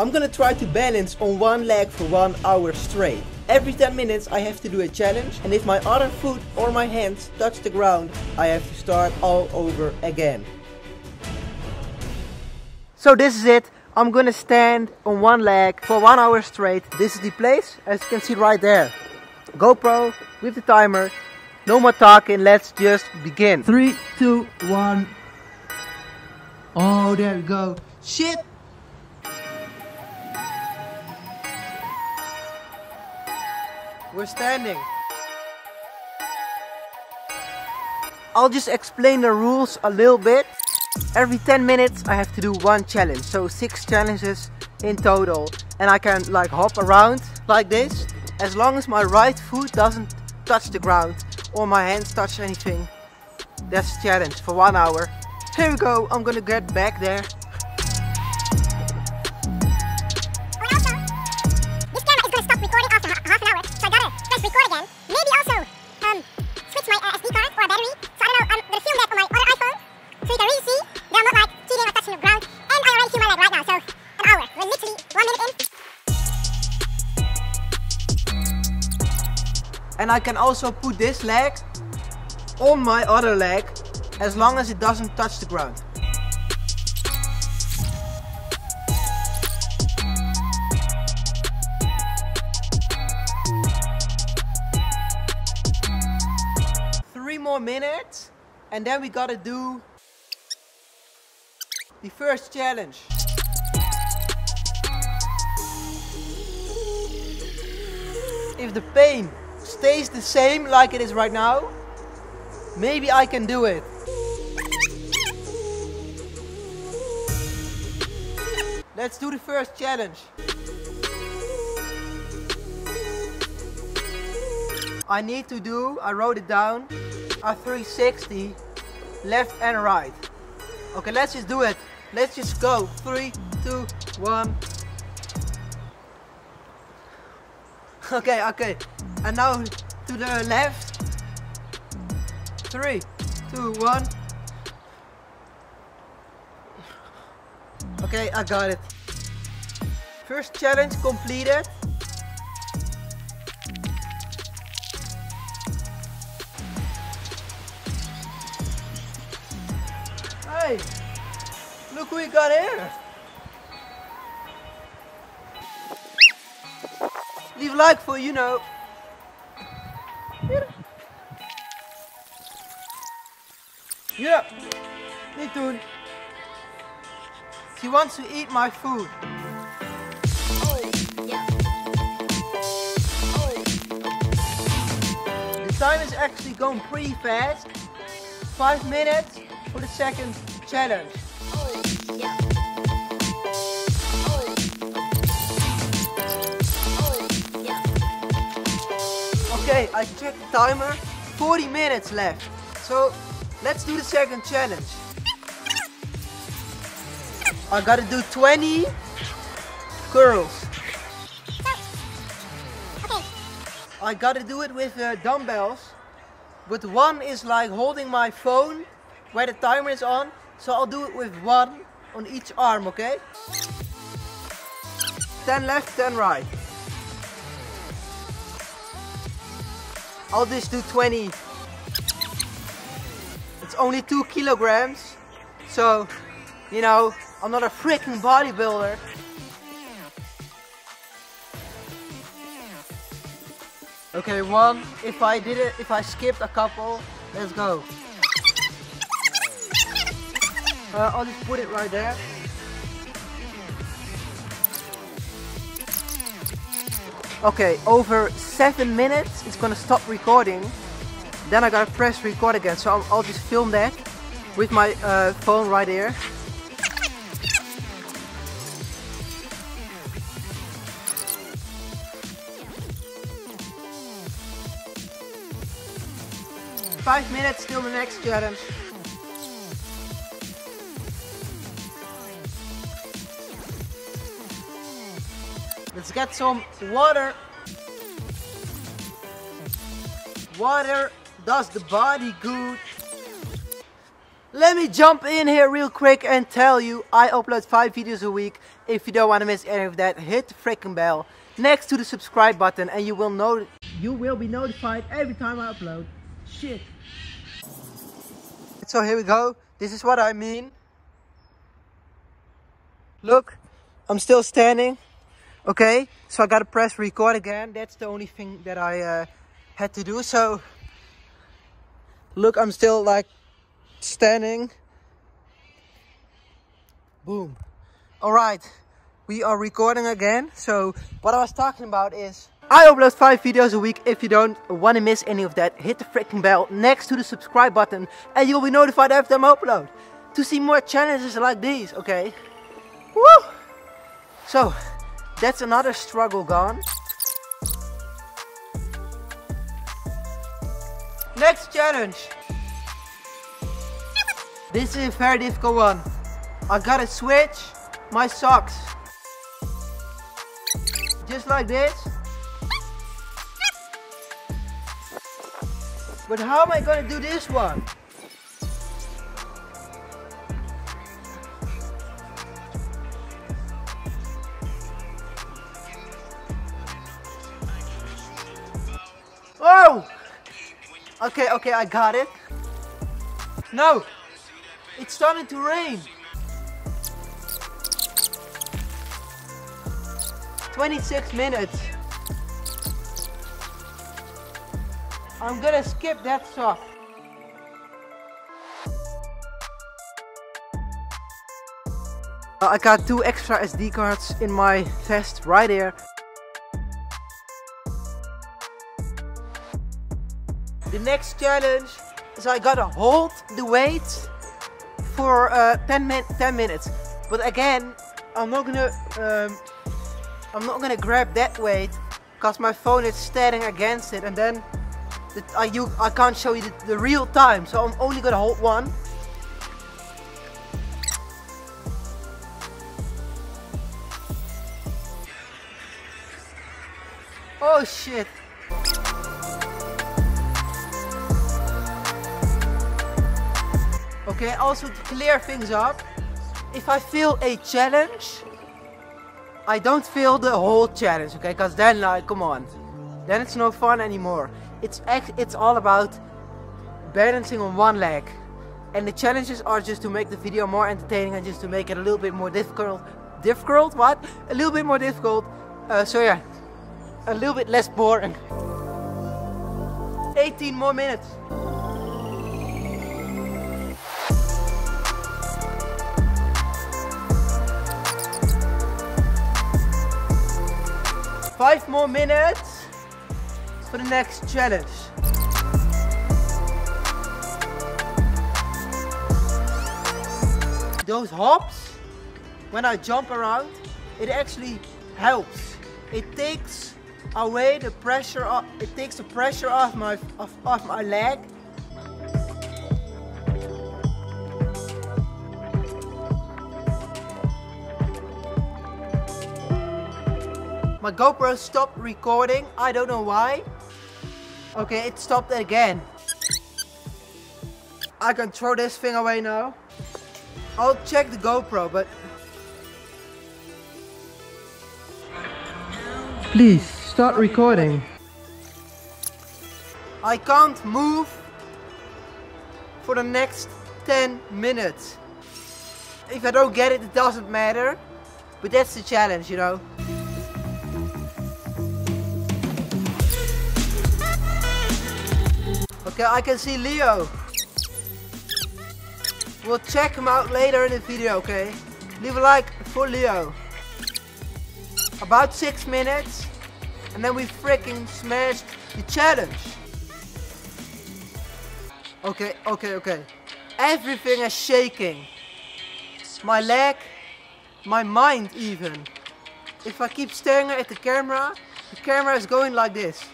I'm gonna try to balance on one leg for one hour straight. Every 10 minutes I have to do a challenge and if my other foot or my hands touch the ground, I have to start all over again. So this is it. I'm gonna stand on one leg for one hour straight. This is the place, as you can see right there. GoPro with the timer. No more talking, let's just begin. Three, two, one. Oh, there we go. Shit! We're standing. I'll just explain the rules a little bit. Every 10 minutes I have to do one challenge. So 6 challenges in total. And I can like hop around like this. As long as my right foot doesn't touch the ground or my hands touch anything. That's a challenge for one hour. Here we go, I'm gonna get back there. And I can also put this leg on my other leg as long as it doesn't touch the ground. Three more minutes and then we gotta do the first challenge. If the pain stays the same like it is right now, maybe I can do it. Let's do the first challenge. I need to do, I wrote it down, a 360 left and right. Okay, let's just do it. Let's just go. Three, two, one. Okay, okay. And now to the left. Three, two, one. Okay, I got it. First challenge completed. Hey, look who we got here. Like for you know. Yeah, niet doen. She wants to eat my food. Oh, the time is actually going pretty fast. Five minutes for the second challenge. Okay, I checked the timer. 40 minutes left. So let's do the second challenge. I gotta do 20 curls. I gotta do it with uh, dumbbells. But one is like holding my phone where the timer is on. So I'll do it with one on each arm, okay? 10 left, 10 right. I'll just do 20. It's only 2 kilograms. So, you know, I'm not a freaking bodybuilder. Okay, one. If I did it, if I skipped a couple, let's go. Uh, I'll just put it right there. Okay, over seven minutes, it's gonna stop recording. Then I gotta press record again, so I'll, I'll just film that with my uh, phone right here. Five minutes till the next challenge. Let's get some water. Water does the body good. Let me jump in here real quick and tell you I upload 5 videos a week if you don't want to miss any of that, hit the freaking bell next to the subscribe button and you will know you will be notified every time I upload. Shit. So here we go. This is what I mean. Look, I'm still standing. Okay, so I gotta press record again. That's the only thing that I uh, had to do. So, look, I'm still like standing. Boom. All right, we are recording again. So, what I was talking about is I upload 5 videos a week. If you don't want to miss any of that, hit the freaking bell next to the subscribe button and you'll be notified every time I upload. To see more challenges like these, okay? Woo! So, that's another struggle gone. Next challenge. This is a very difficult one. I gotta switch my socks. Just like this. But how am I gonna do this one? Okay, okay, I got it. No! It's starting to rain. 26 minutes. I'm gonna skip that sock. Uh, I got two extra SD cards in my vest right here. Next challenge is I gotta hold the weight for uh, 10, min 10 minutes. But again, I'm not gonna um, I'm not gonna grab that weight because my phone is standing against it and then the, I, you, I can't show you the, the real time. So I'm only gonna hold one. Oh shit. Okay, also to clear things up, if I feel a challenge, I don't feel the whole challenge, okay? Because then, like, come on, then it's no fun anymore. It's it's all about balancing on one leg, and the challenges are just to make the video more entertaining and just to make it a little bit more difficult. Difficult? What? A little bit more difficult. Uh, so yeah, a little bit less boring. 18 more minutes. Five more minutes for the next challenge. Those hops, when I jump around, it actually helps. It takes away the pressure, off, it takes the pressure off my, off, off my leg My GoPro stopped recording. I don't know why. Okay, it stopped again. I can throw this thing away now. I'll check the GoPro, but... Please, start recording. I can't move for the next 10 minutes. If I don't get it, it doesn't matter. But that's the challenge, you know. Okay, I can see Lio. We'll check him out later in the video, okay? Leave a like for Lio. About six minutes. And then we freaking smashed the challenge. Okay, okay, okay. Everything is shaking. My leg, my mind even. If I keep staring at the camera, the camera is going like this.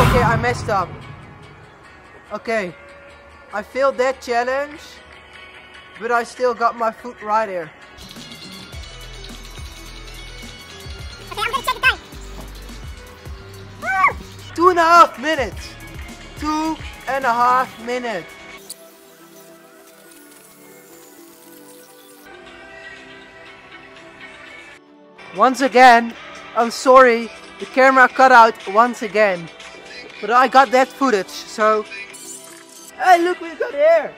Okay, I messed up. Okay, I failed that challenge, but I still got my foot right here. Okay, I'm gonna check the time. Two and a half minutes. Two and a half minutes. Once again, I'm sorry, the camera cut out once again. But I got that footage, so... Hey, look we got here!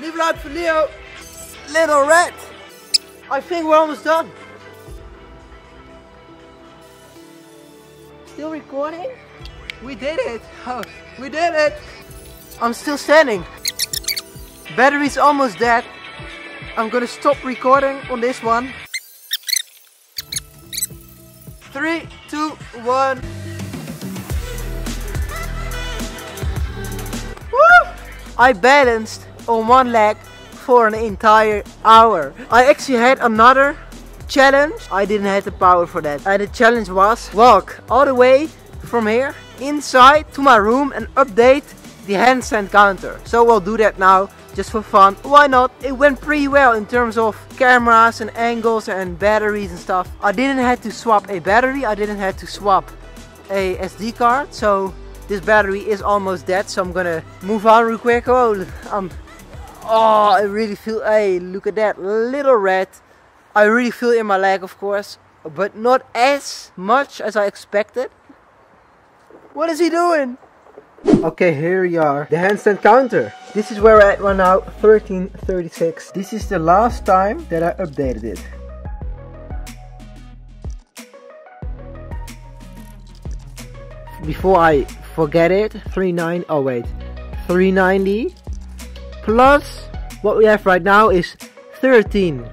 Leave it for Lio! Little red! I think we're almost done. Still recording? We did it! Oh, we did it! I'm still standing. Battery's almost dead. I'm gonna stop recording on this one. Three, two, one. I balanced on one leg for an entire hour. I actually had another challenge. I didn't have the power for that. And the challenge was walk all the way from here inside to my room and update the handstand counter. So we'll do that now just for fun. Why not? It went pretty well in terms of cameras and angles and batteries and stuff. I didn't have to swap a battery. I didn't have to swap a SD card. So this battery is almost dead. So I'm gonna move on real quick. Oh, um, oh, I really feel, hey, look at that little red. I really feel in my leg, of course, but not as much as I expected. What is he doing? Okay, here we are. The handstand counter. This is where we're at right now, 1336. This is the last time that I updated it. Before I forget it, 39, oh wait, 390 plus what we have right now is 13.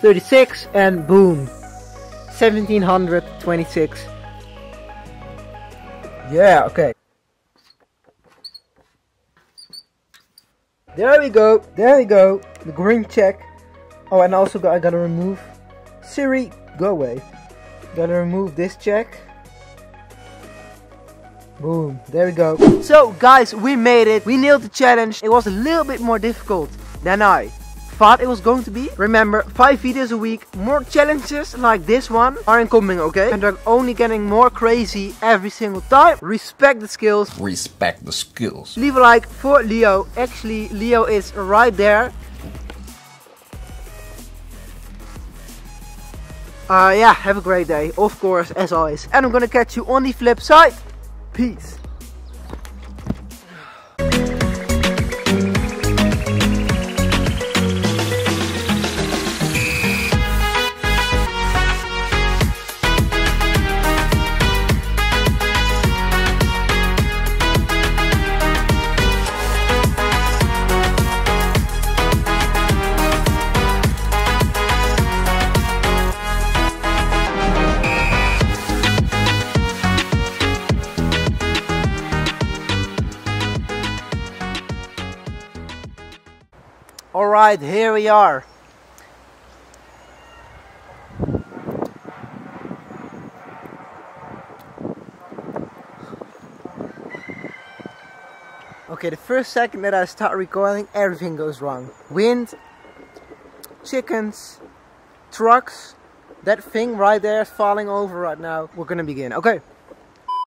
36 and boom, 1726. Yeah, okay. There we go, there we go. The green check. Oh, and also I gotta remove Siri, go away. Gotta remove this check. Boom, there we go. So guys, we made it. We nailed the challenge. It was a little bit more difficult than I thought it was going to be. Remember, 5 videos a week, more challenges like this one are incoming, okay? And they're only getting more crazy every single time. Respect the skills. Respect the skills. Leave a like for Lio. Actually, Lio is right there. Uh, yeah, have a great day, of course, as always. And I'm gonna catch you on the flip side. Peace. Alright, here we are. Okay, the first second that I start recording, everything goes wrong. Wind, chickens, trucks, that thing right there is falling over right now. We're gonna begin. Okay.